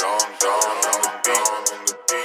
Dawn, dawn on the beat.